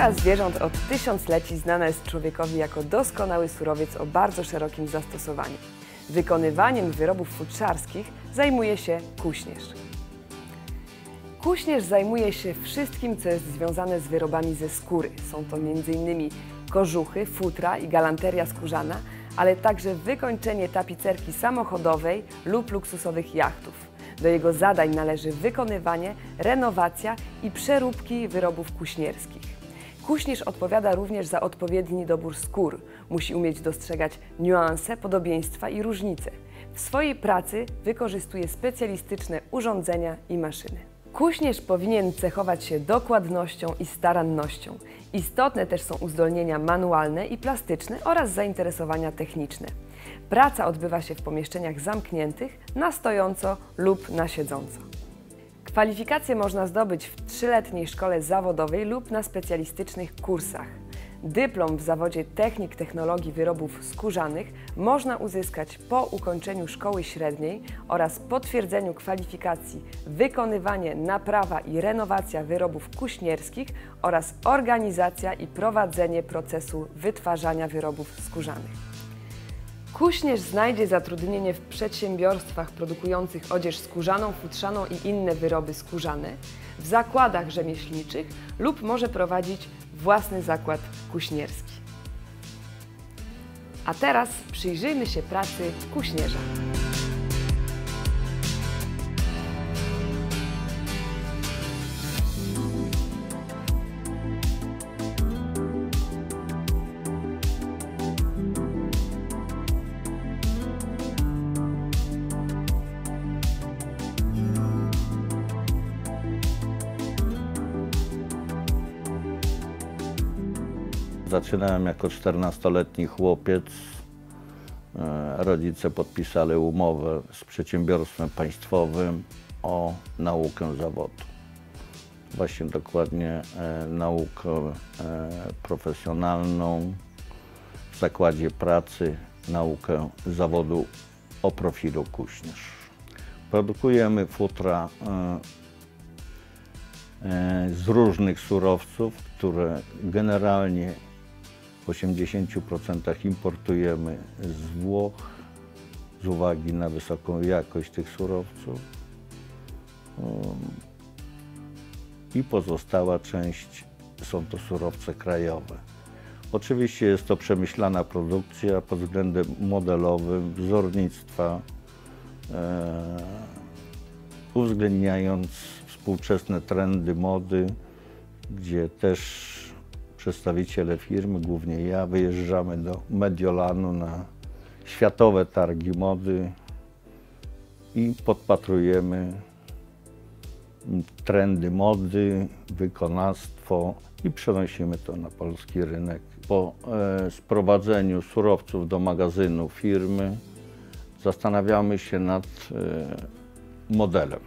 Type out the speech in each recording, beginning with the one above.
Skóra zwierząt od tysiącleci znana jest człowiekowi jako doskonały surowiec o bardzo szerokim zastosowaniu. Wykonywaniem wyrobów futrzarskich zajmuje się kuśnierz. Kuśnierz zajmuje się wszystkim, co jest związane z wyrobami ze skóry. Są to m.in. kożuchy, futra i galanteria skórzana, ale także wykończenie tapicerki samochodowej lub luksusowych jachtów. Do jego zadań należy wykonywanie, renowacja i przeróbki wyrobów kuśnierskich. Kuśnierz odpowiada również za odpowiedni dobór skór. Musi umieć dostrzegać niuanse, podobieństwa i różnice. W swojej pracy wykorzystuje specjalistyczne urządzenia i maszyny. Kuśnierz powinien cechować się dokładnością i starannością. Istotne też są uzdolnienia manualne i plastyczne oraz zainteresowania techniczne. Praca odbywa się w pomieszczeniach zamkniętych, na stojąco lub na siedząco. Kwalifikacje można zdobyć w trzyletniej szkole zawodowej lub na specjalistycznych kursach. Dyplom w zawodzie technik technologii wyrobów skórzanych można uzyskać po ukończeniu szkoły średniej oraz potwierdzeniu kwalifikacji wykonywanie, naprawa i renowacja wyrobów kuśnierskich oraz organizacja i prowadzenie procesu wytwarzania wyrobów skórzanych. Kuśnierz znajdzie zatrudnienie w przedsiębiorstwach produkujących odzież skórzaną, futrzaną i inne wyroby skórzane, w zakładach rzemieślniczych lub może prowadzić własny zakład kuśnierski. A teraz przyjrzyjmy się pracy kuśnierza. Zaczynałem jako 14-letni chłopiec. E, Rodzice podpisali umowę z przedsiębiorstwem państwowym o naukę zawodu. Właśnie dokładnie e, naukę e, profesjonalną w zakładzie pracy, naukę zawodu o profilu kuśnierz. Produkujemy futra z różnych surowców, które generalnie 80% importujemy z Włoch z uwagi na wysoką jakość tych surowców. Um, I pozostała część są to surowce krajowe. Oczywiście jest to przemyślana produkcja pod względem modelowym, wzornictwa, e, uwzględniając współczesne trendy mody, gdzie też przedstawiciele firmy, głównie ja, wyjeżdżamy do Mediolanu na światowe targi mody i podpatrujemy trendy mody, wykonawstwo i przenosimy to na polski rynek. Po e, sprowadzeniu surowców do magazynu firmy zastanawiamy się nad e, modelem.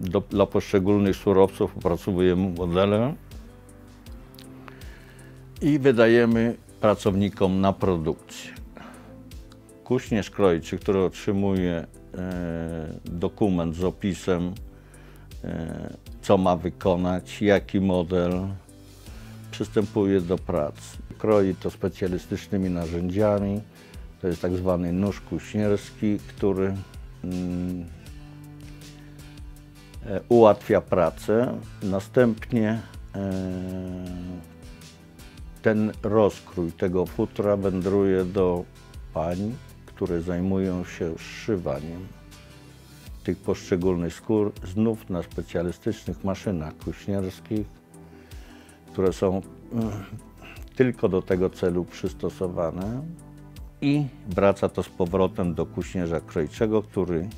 Do, dla poszczególnych surowców opracowujemy modele i wydajemy pracownikom na produkcję. Kuśnierz krojczy, który otrzymuje e, dokument z opisem, e, co ma wykonać, jaki model, przystępuje do pracy. Kroi to specjalistycznymi narzędziami. To jest tak zwany nóż kuśnierski, który mm, e, ułatwia pracę. Następnie ten rozkrój tego futra wędruje do pań, które zajmują się zszywaniem tych poszczególnych skór, znów na specjalistycznych maszynach kuśnierskich, które są mm, tylko do tego celu przystosowane. I wraca to z powrotem do kuśnierza krojczego, który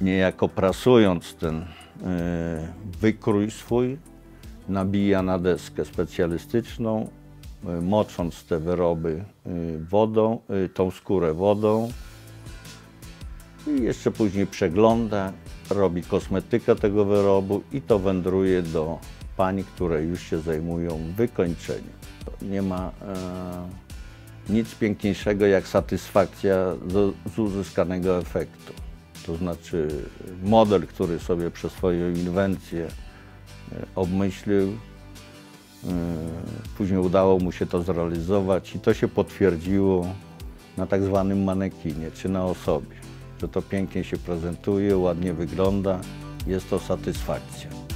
niejako prasując ten y, wykrój swój, nabija na deskę specjalistyczną, y, mocząc te wyroby y, wodą, y, tą skórę wodą i jeszcze później przegląda, robi kosmetykę tego wyrobu i to wędruje do pań, które już się zajmują wykończeniem. Nie ma e, nic piękniejszego jak satysfakcja z uzyskanego efektu. To znaczy model, który sobie przez swoją inwencję obmyślił, Później udało mu się to zrealizować i to się potwierdziło na tak zwanym manekinie, czy na osobie, że to pięknie się prezentuje, ładnie wygląda, jest to satysfakcja.